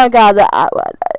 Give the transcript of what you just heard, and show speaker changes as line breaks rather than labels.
Oh god, that would